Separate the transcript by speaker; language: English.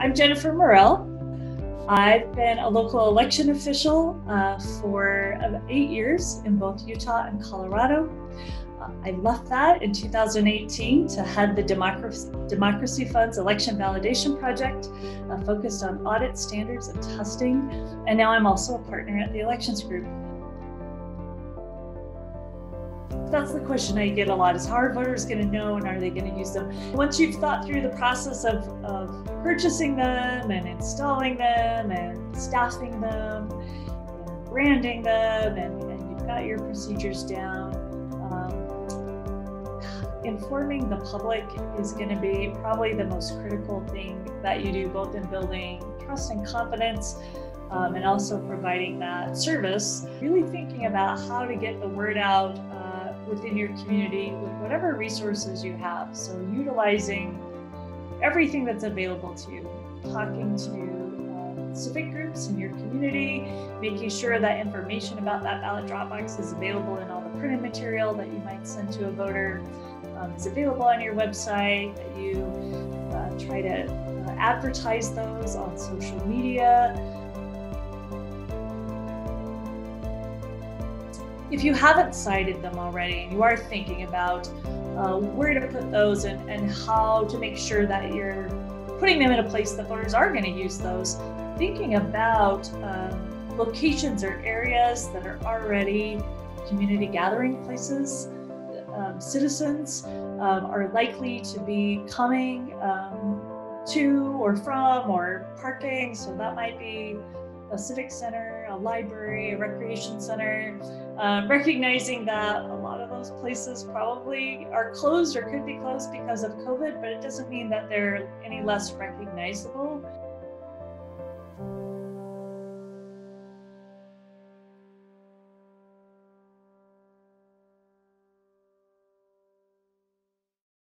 Speaker 1: I'm Jennifer Morrell. I've been a local election official uh, for eight years in both Utah and Colorado. Uh, I left that in 2018 to head the Democracy, Democracy Fund's election validation project, uh, focused on audit standards and testing. And now I'm also a partner at the Elections Group. That's the question I get a lot is how are voters going to know and are they going to use them? Once you've thought through the process of, of purchasing them and installing them and staffing them and branding them and, and you've got your procedures down, um, informing the public is going to be probably the most critical thing that you do both in building trust and confidence um, and also providing that service, really thinking about how to get the word out uh, within your community with whatever resources you have. So, utilizing everything that's available to you, talking to uh, civic groups in your community, making sure that information about that ballot drop box is available in all the printed material that you might send to a voter. Um, is available on your website, that you uh, try to uh, advertise those on social media. If you haven't sited them already and you are thinking about uh, where to put those and, and how to make sure that you're putting them in a place that voters are going to use those, thinking about um, locations or areas that are already community gathering places. Um, citizens um, are likely to be coming um, to or from or parking, so that might be a civic center, a library, a recreation center, um, recognizing that a lot of those places probably are closed or could be closed because of COVID, but it doesn't mean that they're any less recognizable